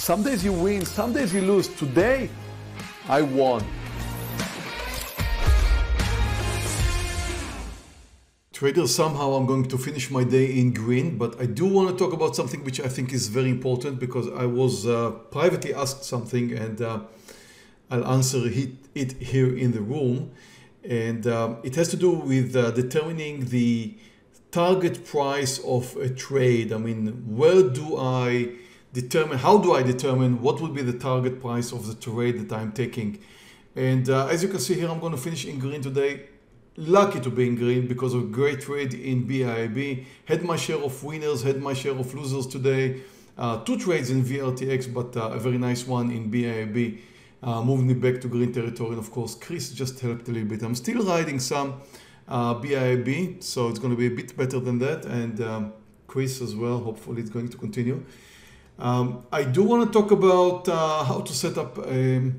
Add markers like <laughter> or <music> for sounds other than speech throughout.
Some days you win, some days you lose. Today, I won. Traders, somehow I'm going to finish my day in green, but I do want to talk about something which I think is very important because I was uh, privately asked something and uh, I'll answer it here in the room. And um, it has to do with uh, determining the target price of a trade. I mean, where do I determine, how do I determine what would be the target price of the trade that I'm taking? And uh, as you can see here, I'm going to finish in green today lucky to be in green because of great trade in BIIB. Had my share of winners, had my share of losers today. Uh, two trades in VRTX, but uh, a very nice one in BIIB. Uh, moved me back to green territory. And of course, CRIS just helped a little bit. I'm still riding some uh, BIIB, so it's going to be a bit better than that. And um, CRIS as well, hopefully it's going to continue. Um, I do want to talk about uh, how to set up a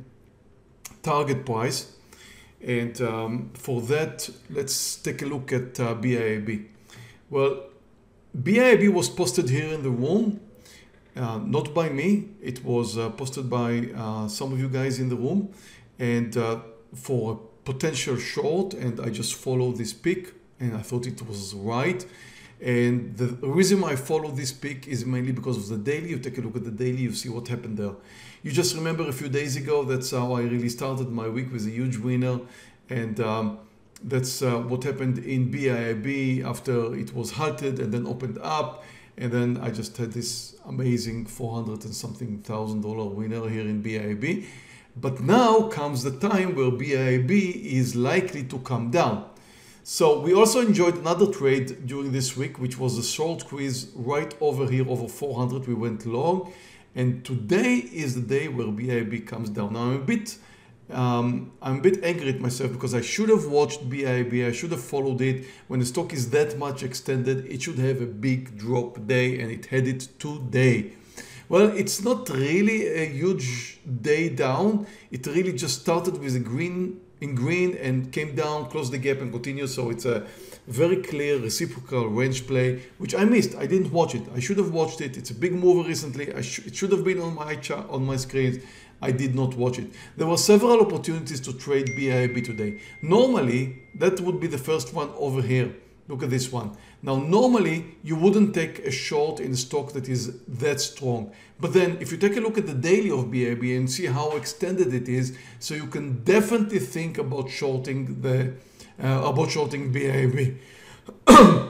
target price. And um, for that, let's take a look at uh, BIIB. Well, BIIB was posted here in the room, uh, not by me. It was uh, posted by uh, some of you guys in the room and uh, for a potential short. And I just followed this pick and I thought it was right. And the reason I follow this pick is mainly because of the daily. You take a look at the daily, you see what happened there. You just remember a few days ago, that's how I really started my week with a huge winner. And um, that's uh, what happened in BIIB after it was halted and then opened up. And then I just had this amazing 400 and something thousand dollar winner here in BIIB. But now comes the time where BIIB is likely to come down. So we also enjoyed another trade during this week, which was a short squeeze right over here over 400. We went long. And today is the day where BIIB comes down. Now I'm a bit, um, I'm a bit angry at myself because I should have watched BIIB. I should have followed it. When the stock is that much extended, it should have a big drop day and it had it today. Well, it's not really a huge day down. It really just started with a green in green and came down, closed the gap and continued. So it's a very clear reciprocal range play, which I missed. I didn't watch it. I should have watched it. It's a big move recently. Sh it should have been on my chart, on my screens. I did not watch it. There were several opportunities to trade BIIB today. Normally, that would be the first one over here. Look at this one. Now, normally you wouldn't take a short in a stock that is that strong. But then if you take a look at the daily of BIIB and see how extended it is, so you can definitely think about shorting the uh, about shorting BIIB. <clears throat>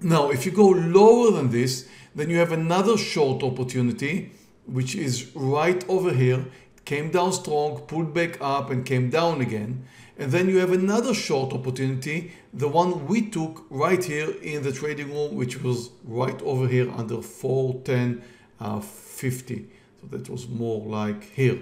now, if you go lower than this, then you have another short opportunity, which is right over here. Came down strong, pulled back up and came down again. And then you have another short opportunity, the one we took right here in the trading room, which was right over here under 410.50. Uh, so that was more like here.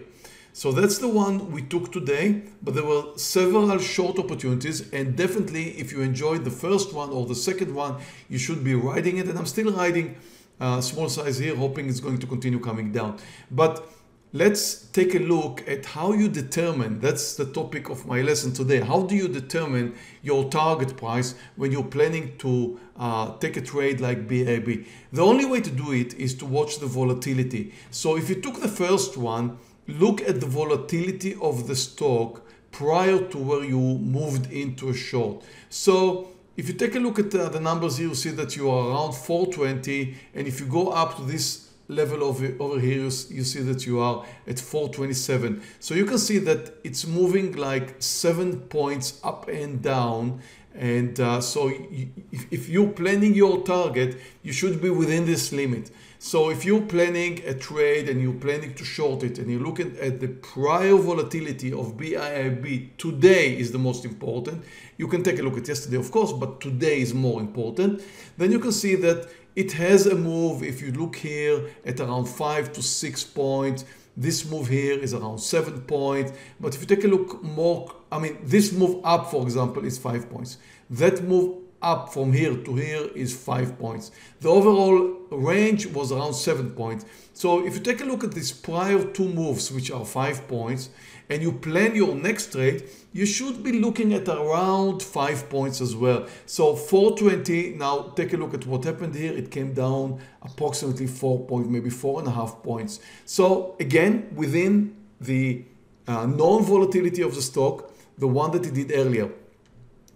So that's the one we took today, but there were several short opportunities and definitely if you enjoyed the first one or the second one, you should be riding it and I'm still riding uh, small size here, hoping it's going to continue coming down. But let's take a look at how you determine, that's the topic of my lesson today, how do you determine your target price when you're planning to uh, take a trade like BIIB The only way to do it is to watch the volatility. So if you took the first one, look at the volatility of the stock prior to where you moved into a short. So if you take a look at the, the numbers here, you see that you are around 420 and if you go up to this level over, over here, you, you see that you are at 427. So you can see that it's moving like seven points up and down. And uh, so if, if you're planning your target, you should be within this limit. So if you're planning a trade and you're planning to short it and you're looking at the prior volatility of BIIB, today is the most important. You can take a look at yesterday, of course, but today is more important. Then you can see that it has a move, if you look here, at around 5 to 6 points. This move here is around 7 points. But if you take a look more, I mean, this move up, for example, is 5 points. That move up from here to here is five points. The overall range was around seven points. So if you take a look at these prior two moves, which are five points, and you plan your next trade, you should be looking at around five points as well. So 420, now take a look at what happened here. It came down approximately four points, maybe four and a half points. So again, within the uh, known volatility of the stock, the one that it did earlier.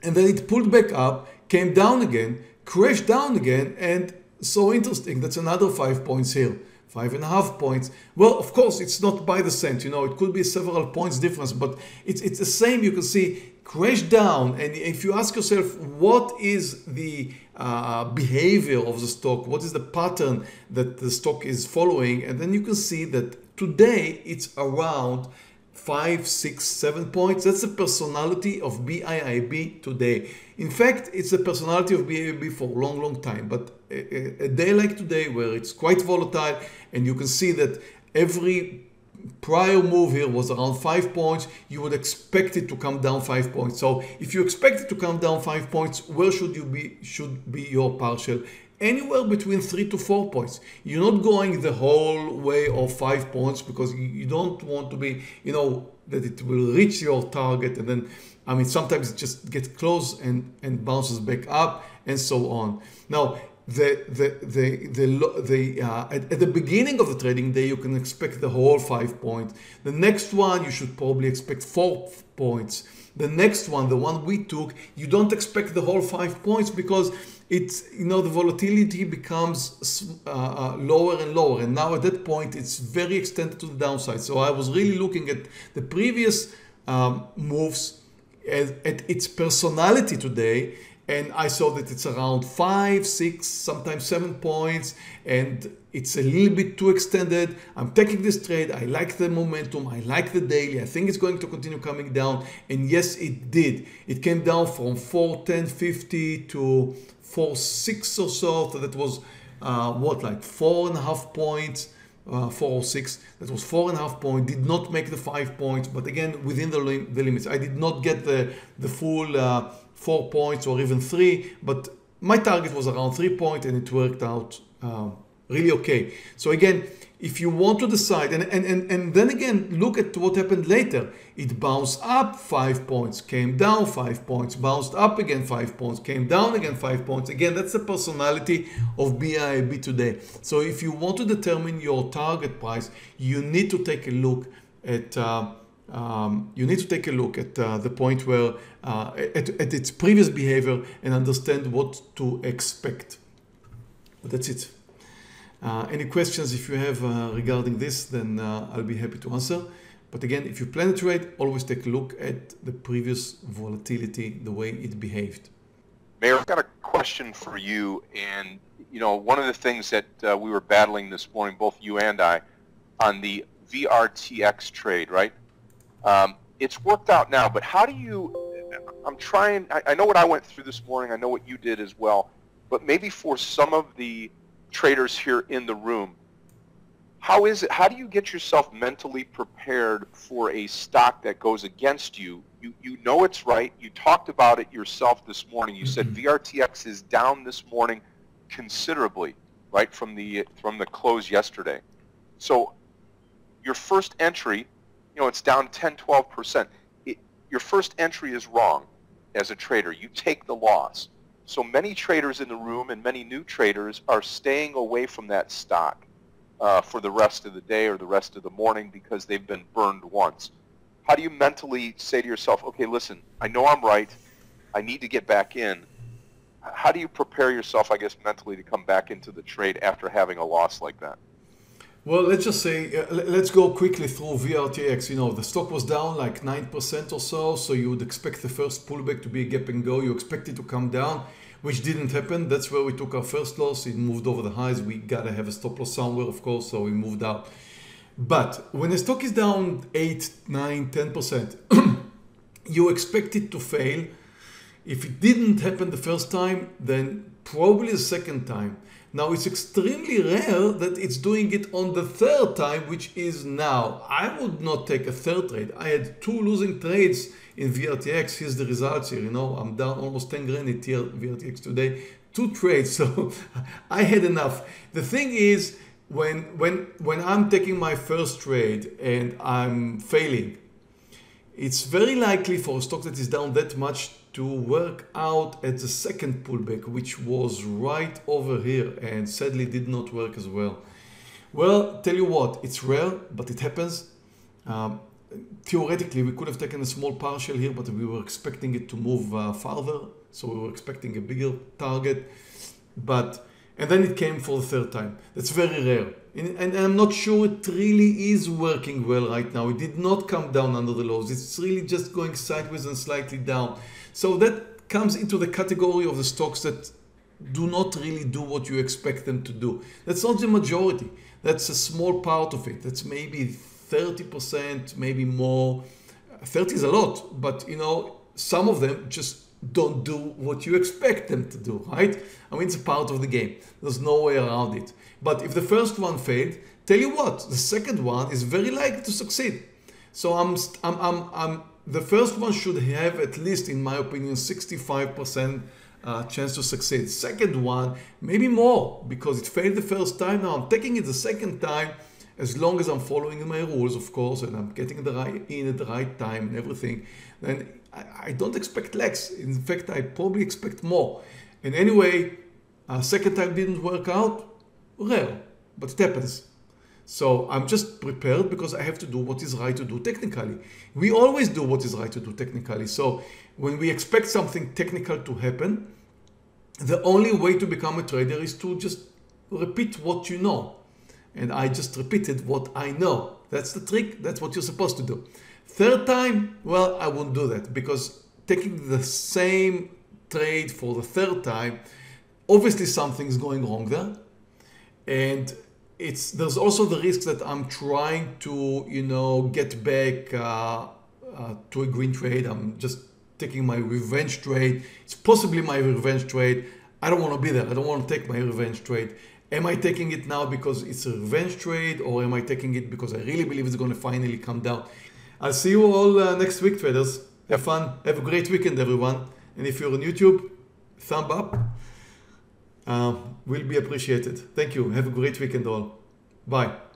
And then it pulled back up, came down again, crashed down again, and so interesting, that's another five points here five and a half points. Well, of course, it's not by the cent, you know, it could be several points difference, but it's, it's the same. You can see crash down. And if you ask yourself, what is the uh, behavior of the stock? What is the pattern that the stock is following? And then you can see that today it's around five, six, seven points. That's the personality of BIIB today. In fact, it's the personality of BIIB for a long, long time. But a, a, day like today, where it's quite volatile, and you can see that every prior move here was around five points, you would expect it to come down five points. So if you expect it to come down five points, where should you be? Should be your partial? anywhere between three to four points. You're not going the whole way of five points because you don't want to be, you know, that it will reach your target and then, I mean, sometimes it just gets close and, and bounces back up and so on. Now, the the the the, the uh, at, at, the beginning of the trading day you can expect the whole five points. The next one you should probably expect four points. The next one the one we took you don't expect the whole five points because it's you know the volatility becomes uh, uh, lower and lower. And now at that point it's very extended to the downside. So i was really looking at the previous um, moves at, its personality today and i saw that it's around five six sometimes seven points and it's a little bit too extended. I'm taking this trade. I like the momentum. I like the daily. I think it's going to continue coming down. And yes it did. It came down from 410.50 to four six or so. So that was uh, what like four and a half points. Uh, four or six. That was four and a half point did not make the five points but again within the, lim the limits. I did not get the the full uh, four points or even three but my target was around three point and it worked out uh, really okay. So again if you want to decide, and, and, and, and then again, look at what happened later. It bounced up five points, came down five points, bounced up again five points, came down again five points. Again, that's the personality of BIIB today. So if you want to determine your target price, you need to take a look at uh, um, you need to take a look at uh, the point where uh, at, at its previous behavior and understand what to expect. But that's it. Uh, any questions if you have uh, regarding this, then uh, I'll be happy to answer. But again, if you plan a trade, always take a look at the previous volatility, the way it behaved. Meir, I've got a question for you. And, you know, one of the things that uh, we were battling this morning, both you and I, on the VRTX trade, right? Um, it's worked out now, but how do you, I'm trying, I, I know what I went through this morning, I know what you did as well, but maybe for some of the traders here in the room, how is it, how do you get yourself mentally prepared for a stock that goes against you? You, you know it's right. You talked about it yourself this morning. You said mm-hmm. VRTX is down this morning considerably, right, from the, from the close yesterday. So your first entry, you know, it's down 10, 12%. It, your first entry is wrong as a trader. You take the loss. So many traders in the room and many new traders are staying away from that stock uh, for the rest of the day or the rest of the morning because they've been burned once. How do you mentally say to yourself, okay, listen, I know I'm right. I need to get back in. How do you prepare yourself, I guess, mentally to come back into the trade after having a loss like that? Well, let's just say, uh, let's go quickly through VRTX. You know, the stock was down like 9% or so, so you would expect the first pullback to be a gap and go. You expect it to come down, which didn't happen. That's where we took our first loss. It moved over the highs. We got to have a stop loss somewhere, of course, so we moved out. But when the stock is down 8, 9, 10%, <clears throat> you expect it to fail. If it didn't happen the first time, then probably the second time. Now it's extremely rare that it's doing it on the third time, which is now. I would not take a third trade. I had two losing trades in VRTX. Here's the results here. You know, I'm down almost 10 grand in VRTX today. Two trades, <laughs> so I had enough. The thing is, when when when I'm taking my first trade and I'm failing, it's very likely for a stock that is down that much to work out at the second pullback, which was right over here and sadly did not work as well. Well, tell you what, it's rare, but it happens. Um, theoretically, we could have taken a small partial here, but we were expecting it to move uh, farther. So we were expecting a bigger target. But, and then it came for the third time. That's very rare. And, and I'm not sure it really is working well right now. It did not come down under the lows. It's really just going sideways and slightly down. So that comes into the category of the stocks that do not really do what you expect them to do. That's not the majority. That's a small part of it. That's maybe 30%, maybe more. 30 is a lot, but you know, some of them just don't do what you expect them to do, right? I mean, it's a part of the game. There's no way around it. But if the first one failed, tell you what, the second one is very likely to succeed. So I'm, I'm, I'm, I'm the first one should have at least, in my opinion, 65% uh, chance to succeed. Second one, maybe more because it failed the first time. Now I'm taking it the second time as long as I'm following my rules, of course, and I'm getting the right in at the right time and everything, then I, I don't expect less. In fact, I probably expect more. And anyway, uh, second time didn't work out, rare, but it happens. So I'm just prepared because I have to do what is right to do technically. We always do what is right to do technically. So when we expect something technical to happen, the only way to become a trader is to just repeat what you know. And I just repeated what I know. That's the trick. That's what you're supposed to do. Third time, well, I won't do that because taking the same trade for the third time, obviously something's going wrong there. And it's there's also the risk that I'm trying to you know get back uh, uh, to a green trade. I'm just taking my revenge trade. It's possibly my revenge trade. I don't want to be there. I don't want to take my revenge trade. Am I taking it now because it's a revenge trade, or am I taking it because I really believe it's going to finally come down? I'll see you all uh, next week, traders. Have fun. Have a great weekend, everyone. And if you're on YouTube, thumb up uh, will be appreciated. Thank you. Have a great weekend all. Bye.